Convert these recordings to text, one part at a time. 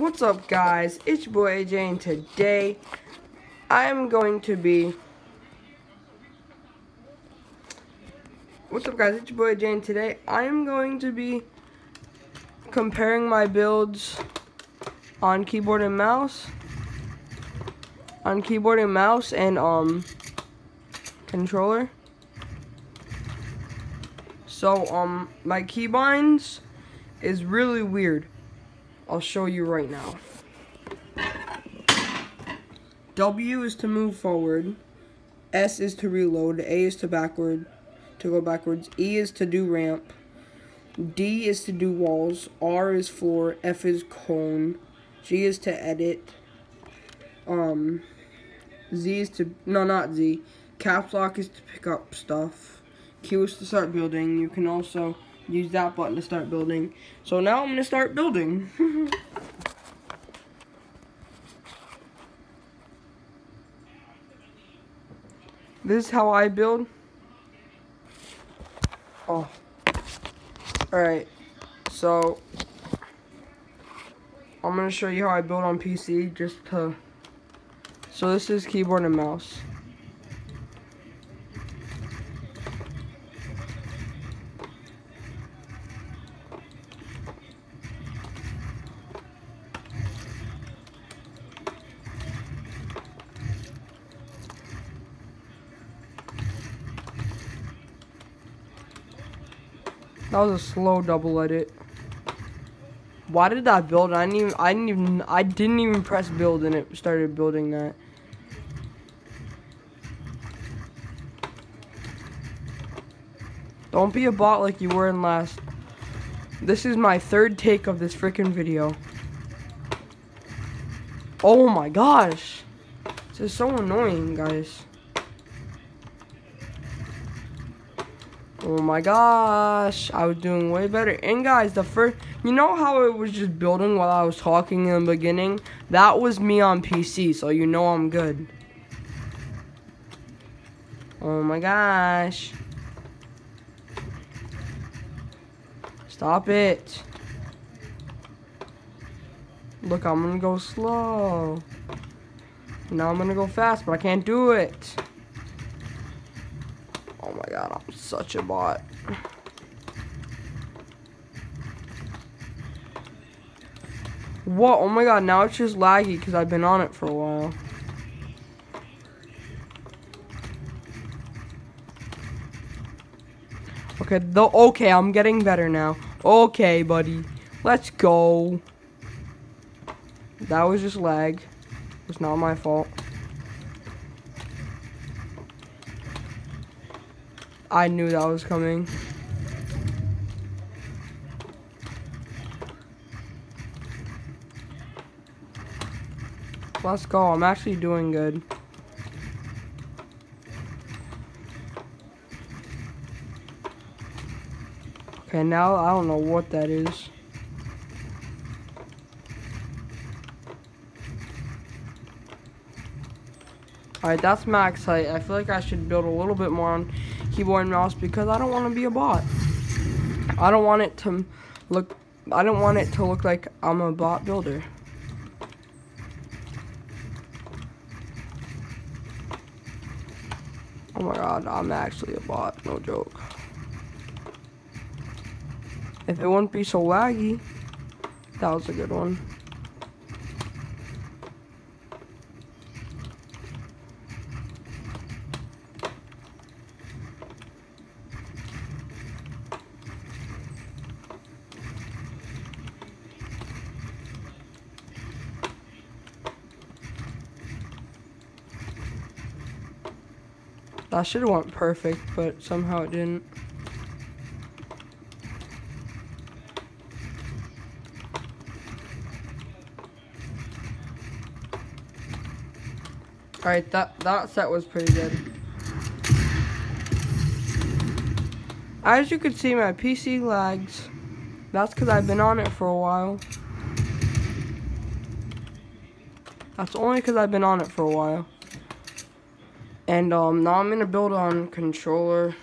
What's up guys, it's your boy AJ and today I'm going to be What's up guys, it's your boy AJ and today I'm going to be comparing my builds on keyboard and mouse on keyboard and mouse and um controller. So um my keybinds is really weird I'll show you right now. W is to move forward. S is to reload. A is to backward, to go backwards. E is to do ramp. D is to do walls. R is floor. F is cone. G is to edit. Um, Z is to, no, not Z. Caps lock is to pick up stuff. Q is to start building. You can also use that button to start building. So now I'm going to start building. this is how I build. Oh. Alright. So, I'm going to show you how I build on PC just to... So this is keyboard and mouse. That was a slow double edit. Why did that build? I didn't even I didn't even I didn't even press build and it started building that. Don't be a bot like you were in last. This is my third take of this freaking video. Oh my gosh. This is so annoying, guys. Oh my gosh, I was doing way better. And guys, the first, you know how it was just building while I was talking in the beginning? That was me on PC, so you know I'm good. Oh my gosh. Stop it. Look, I'm gonna go slow. Now I'm gonna go fast, but I can't do it. Oh my god, I'm such a bot. What? Oh my god, now it's just laggy because I've been on it for a while. Okay, the okay, I'm getting better now. Okay, buddy. Let's go. That was just lag. It's not my fault. I knew that was coming. Let's go. I'm actually doing good. Okay, now I don't know what that is. Alright, that's max height. I feel like I should build a little bit more on keyboard and mouse because I don't want to be a bot. I don't want it to look, I don't want it to look like I'm a bot builder. Oh my god, I'm actually a bot, no joke. If it wouldn't be so laggy, that was a good one. That should have went perfect, but somehow it didn't. Alright, that, that set was pretty good. As you can see, my PC lags. That's because I've been on it for a while. That's only because I've been on it for a while. And um, now I'm going to build on controller.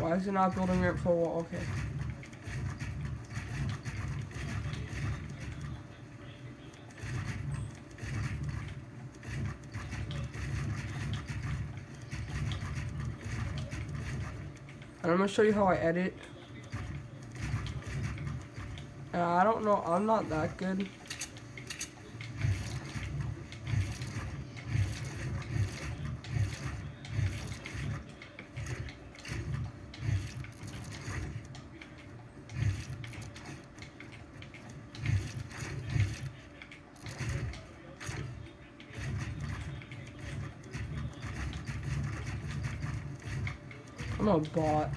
Why is it not building right for a wall? Okay. And I'm gonna show you how I edit. Uh, I don't know, I'm not that good. I'm a bot.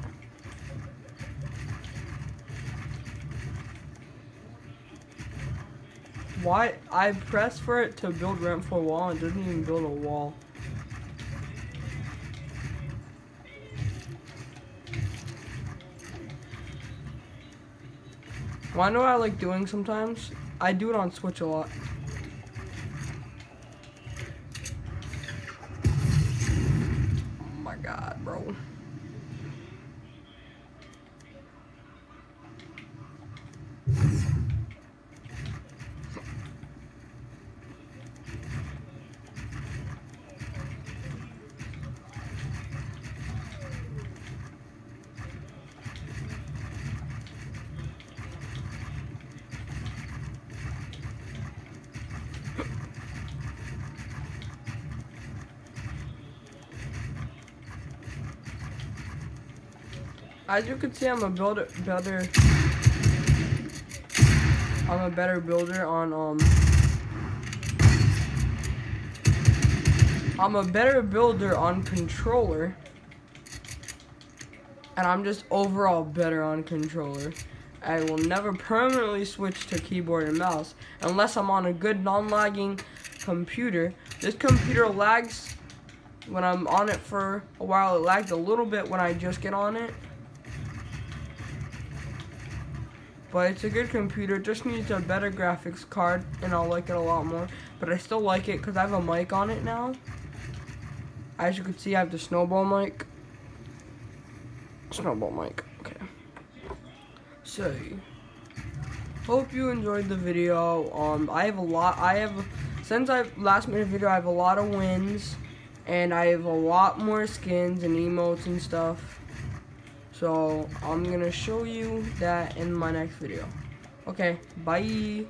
Why? I pressed for it to build ramp for a wall and didn't even build a wall. Well, I know I like doing sometimes? I do it on Switch a lot. Oh my god, bro. As you can see, I'm a builder, better. I'm a better builder on um. I'm a better builder on controller. And I'm just overall better on controller. I will never permanently switch to keyboard and mouse unless I'm on a good non-lagging computer. This computer lags when I'm on it for a while. It lags a little bit when I just get on it. But it's a good computer, just needs a better graphics card, and I'll like it a lot more. But I still like it because I have a mic on it now. As you can see, I have the snowball mic. Snowball mic, okay. So, hope you enjoyed the video. Um, I have a lot, I have, since I last made a video, I have a lot of wins. And I have a lot more skins and emotes and stuff. So I'm gonna show you that in my next video. Okay, bye.